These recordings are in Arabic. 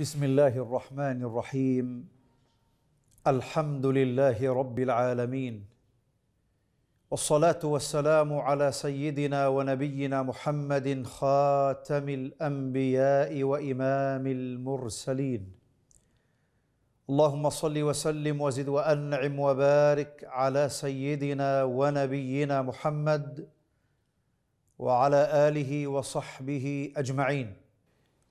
بسم الله الرحمن الرحيم الحمد لله رب العالمين والصلاه والسلام على سيدنا ونبينا محمد خاتم الانبياء وامام المرسلين اللهم صل وسلم وزد وانعم وبارك على سيدنا ونبينا محمد وعلى اله وصحبه اجمعين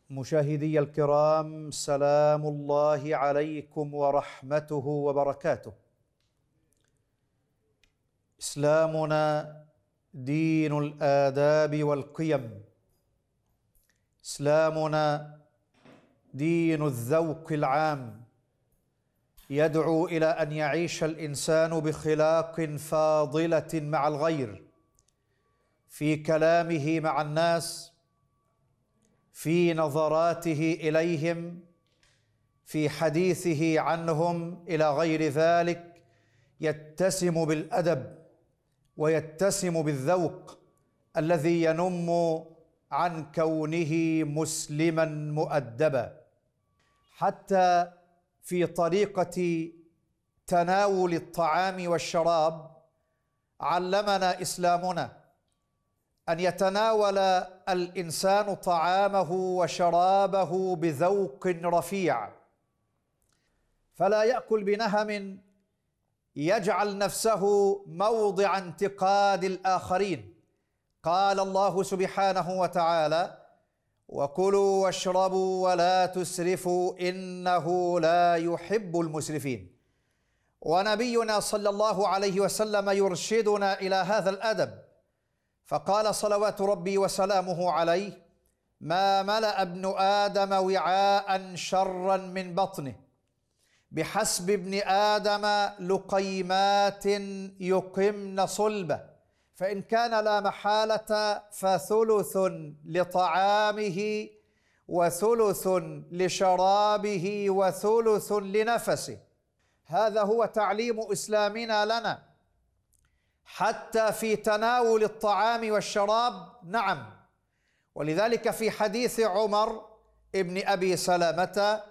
مشاهدي الكرام سلام الله عليكم ورحمته وبركاته. إسلامنا دين الآداب والقيم. إسلامنا دين الذوق العام. يدعو إلى أن يعيش الإنسان بخلاق فاضلة مع الغير. في كلامه مع الناس في نظراته إليهم في حديثه عنهم إلى غير ذلك يتسم بالأدب ويتسم بالذوق الذي ينم عن كونه مسلما مؤدبا. حتى في طريقة تناول الطعام والشراب علمنا إسلامنا أن يتناول الإنسان طعامه وشرابه بذوق رفيع. فلا يأكل بنهم يجعل نفسه موضع انتقاد الآخرين. قال الله سبحانه وتعالى وكلوا واشربوا ولا تسرفوا إنه لا يحب المسرفين. ونبينا صلى الله عليه وسلم يرشدنا إلى هذا الأدب. فقال صلوات ربي وسلامه عليه ما ملأ ابن آدم وعاء شرا من بطنه بحسب ابن آدم لقيمات يقمن صلبه فإن كان لا محالة فثلث لطعامه وثلث لشرابه وثلث لنفسه. هذا هو تعليم إسلامنا لنا. حتى في تناول الطعام والشراب. نعم. ولذلك في حديث عمر ابن أبي سلمه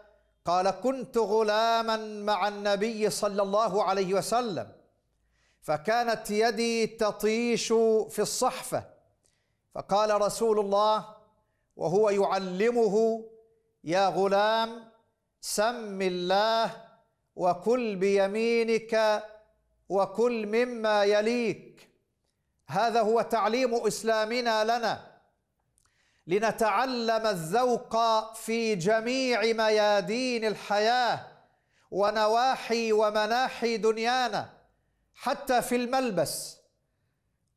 قال كنت غلاما مع النبي صلى الله عليه وسلم فكانت يدي تطيش في الصحفة. فقال رسول الله وهو يعلمه يا غلام سم الله وكل بيمينك وكل مما يليك. هذا هو تعليم إسلامنا لنا. لنتعلم الذوق في جميع ميادين الحياة ونواحي ومناحي دنيانا حتى في الملبس.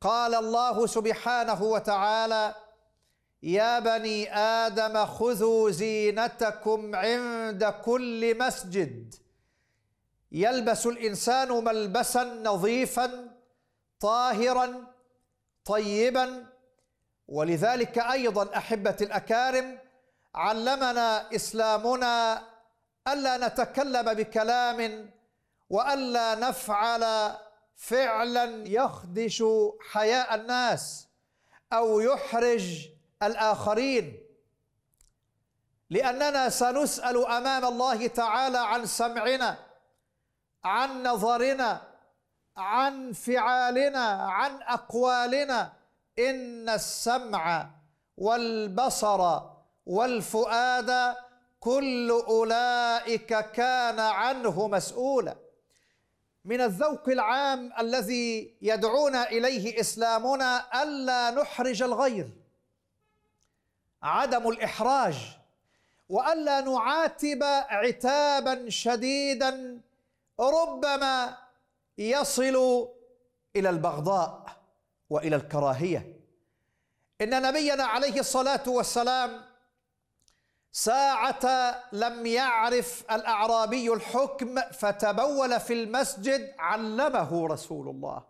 قال الله سبحانه وتعالى يا بني آدم خذوا زينتكم عند كل مسجد. يلبس الإنسان ملبسا نظيفا طاهرا طيبا. ولذلك أيضا أحبة الأكارم علمنا إسلامنا ألا نتكلم بكلام وألا نفعل فعلا يخدش حياء الناس أو يحرج الآخرين. لأننا سنسأل أمام الله تعالى عن سمعنا. عن نظرنا عن فعالنا عن أقوالنا. إن السمع والبصر والفؤاد كل أولئك كان عنه مسؤولا. من الذوق العام الذي يدعونا إليه إسلامنا ألا نحرج الغير عدم الإحراج. وألا نعاتب عتابا شديدا ربما يصل إلى البغضاء وإلى الكراهية. إن نبينا عليه الصلاة والسلام ساعة لم يعرف الأعرابي الحكم فتبول في المسجد علمه رسول الله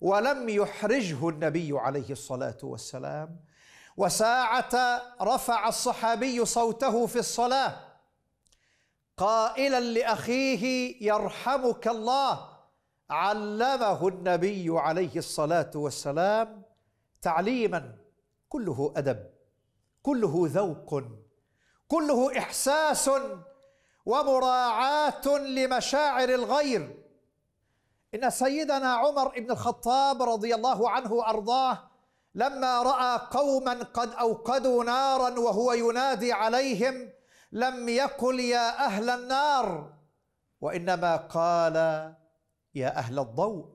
ولم يحرجه النبي عليه الصلاة والسلام. وساعة رفع الصحابي صوته في الصلاة قائلا لأخيه يرحمك الله. علمه النبي عليه الصلاة والسلام تعليما. كله أدب كله ذوق كله إحساس ومراعاة لمشاعر الغير. إن سيدنا عمر بن الخطاب رضي الله عنه وأرضاه لما رأى قوما قد أوقدوا نارا وهو ينادي عليهم لم يقل يا أهل النار. وإنما قال يا أهل الضوء.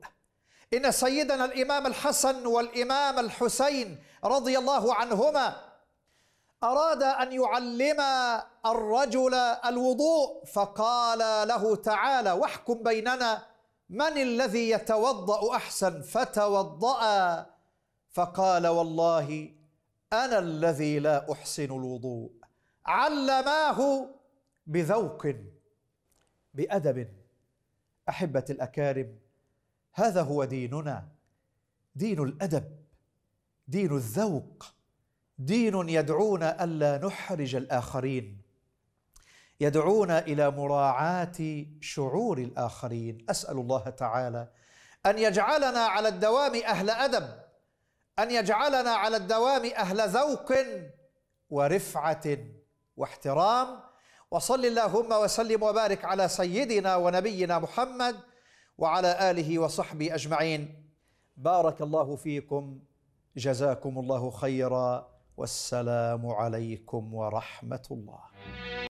إن سيدنا الإمام الحسن والإمام الحسين رضي الله عنهما أراد أن يعلم الرجل الوضوء فقال له تعالى واحكم بيننا من الذي يتوضأ أحسن؟ فتوضأ. فقال والله أنا الذي لا أحسن الوضوء. علماه بذوق بأدب. أحبة الأكارم هذا هو ديننا. دين الأدب دين الذوق. دين يدعونا ألا نحرج الآخرين. يدعونا إلى مراعاة شعور الآخرين. أسأل الله تعالى أن يجعلنا على الدوام أهل أدب أن يجعلنا على الدوام أهل ذوق ورفعة. واحترام. وصل اللهم وسلم وبارك على سيدنا ونبينا محمد وعلى آله وصحبه أجمعين. بارك الله فيكم. جزاكم الله خيرا. والسلام عليكم ورحمة الله.